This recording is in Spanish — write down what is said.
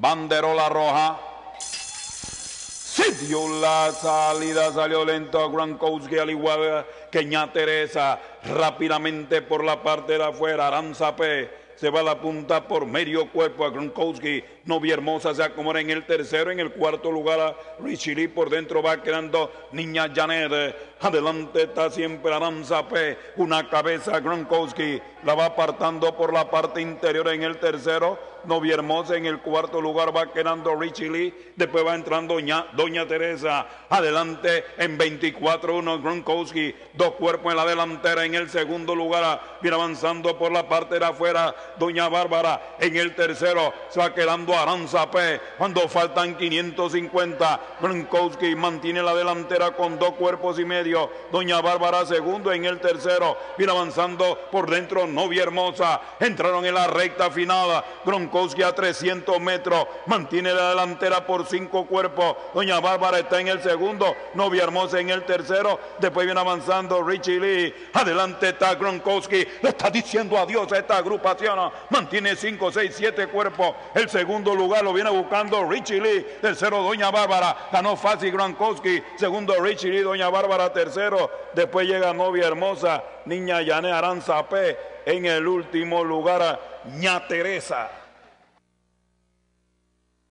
Banderola roja. Se dio la salida, salió lento a Gronkowski al igual que Ña Teresa. Rápidamente por la parte de afuera, Aranzape se va a la punta por medio cuerpo a Gronkowski. Novia Hermosa se acomoda en el tercero, en el cuarto lugar a Richie Lee. Por dentro va quedando Niña Janet. Adelante está siempre Aranzape. Una cabeza Gronkowski. La va apartando por la parte interior en el tercero. Novia Hermosa en el cuarto lugar va quedando Richie Lee. Después va entrando Doña, Doña Teresa. Adelante en 24-1 Gronkowski. Dos cuerpos en la delantera. En el segundo lugar viene avanzando por la parte de afuera. Doña Bárbara en el tercero. Se va quedando Aranzape. Cuando faltan 550. Gronkowski mantiene la delantera con dos cuerpos y medio. Doña Bárbara segundo en el tercero. Viene avanzando por dentro Novia Hermosa. Entraron en la recta final. Gronkowski a 300 metros. Mantiene la delantera por cinco cuerpos. Doña Bárbara está en el segundo. Novia Hermosa en el tercero. Después viene avanzando Richie Lee. Adelante está Gronkowski. Le está diciendo adiós a esta agrupación. Mantiene 5, 6, 7 cuerpos. El segundo lugar lo viene buscando Richie Lee. Tercero Doña Bárbara. Ganó fácil Gronkowski. Segundo Richie Lee. Doña Bárbara tercero. Después llega Novia Hermosa. Niña Yané Aranzape. En el último lugar Ña Teresa.